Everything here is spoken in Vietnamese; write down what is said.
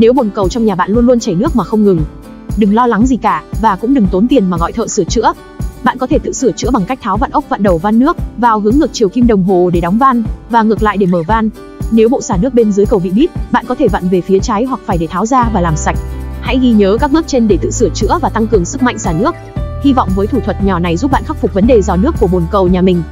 Nếu bồn cầu trong nhà bạn luôn luôn chảy nước mà không ngừng, đừng lo lắng gì cả và cũng đừng tốn tiền mà gọi thợ sửa chữa. Bạn có thể tự sửa chữa bằng cách tháo vặn ốc vặn đầu van nước vào hướng ngược chiều kim đồng hồ để đóng van và ngược lại để mở van. Nếu bộ xả nước bên dưới cầu bị bít, bạn có thể vặn về phía trái hoặc phải để tháo ra và làm sạch. Hãy ghi nhớ các bước trên để tự sửa chữa và tăng cường sức mạnh xả nước. Hy vọng với thủ thuật nhỏ này giúp bạn khắc phục vấn đề dò nước của bồn cầu nhà mình.